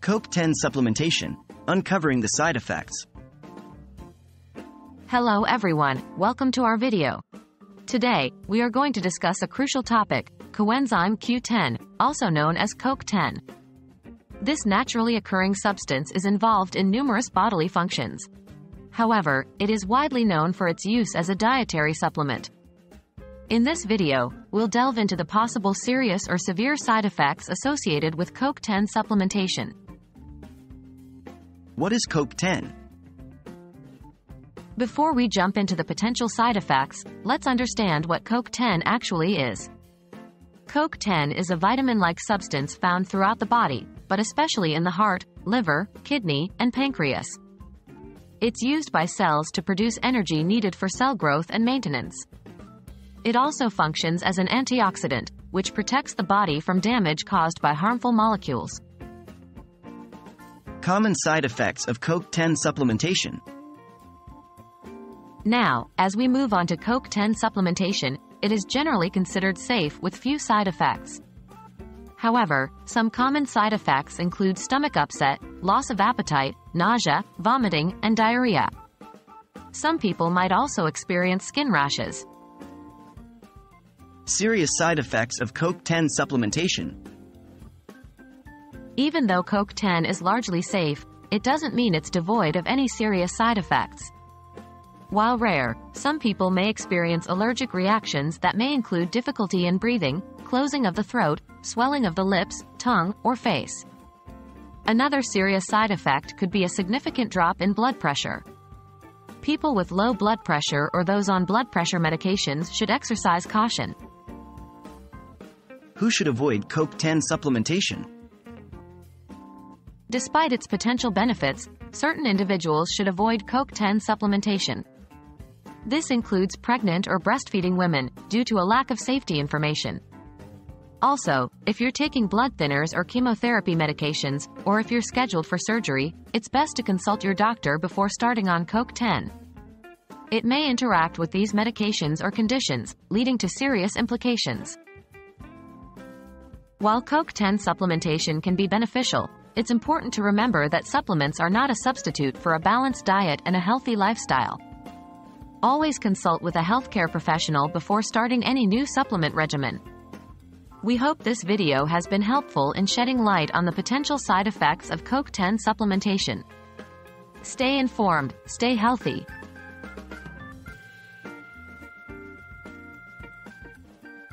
CoQ10 supplementation, uncovering the side effects. Hello everyone, welcome to our video. Today, we are going to discuss a crucial topic, coenzyme Q10, also known as CoQ10. This naturally occurring substance is involved in numerous bodily functions. However, it is widely known for its use as a dietary supplement. In this video, we'll delve into the possible serious or severe side effects associated with CoQ10 supplementation. What is CoQ10? Before we jump into the potential side effects, let's understand what CoQ10 actually is. CoQ10 is a vitamin-like substance found throughout the body, but especially in the heart, liver, kidney, and pancreas. It's used by cells to produce energy needed for cell growth and maintenance. It also functions as an antioxidant, which protects the body from damage caused by harmful molecules. Common side effects of CoQ10 supplementation. Now, as we move on to CoQ10 supplementation, it is generally considered safe with few side effects. However, some common side effects include stomach upset, loss of appetite, nausea, vomiting, and diarrhea. Some people might also experience skin rashes. Serious side effects of CoQ10 supplementation. Even though CoQ10 is largely safe, it doesn't mean it's devoid of any serious side effects. While rare, some people may experience allergic reactions that may include difficulty in breathing, closing of the throat, swelling of the lips, tongue, or face. Another serious side effect could be a significant drop in blood pressure. People with low blood pressure or those on blood pressure medications should exercise caution. Who should avoid CoQ10 supplementation? Despite its potential benefits, certain individuals should avoid CoQ10 supplementation. This includes pregnant or breastfeeding women, due to a lack of safety information. Also, if you're taking blood thinners or chemotherapy medications, or if you're scheduled for surgery, it's best to consult your doctor before starting on CoQ10. It may interact with these medications or conditions, leading to serious implications. While CoQ10 supplementation can be beneficial, it's important to remember that supplements are not a substitute for a balanced diet and a healthy lifestyle. Always consult with a healthcare professional before starting any new supplement regimen. We hope this video has been helpful in shedding light on the potential side effects of CoQ10 supplementation. Stay informed, stay healthy,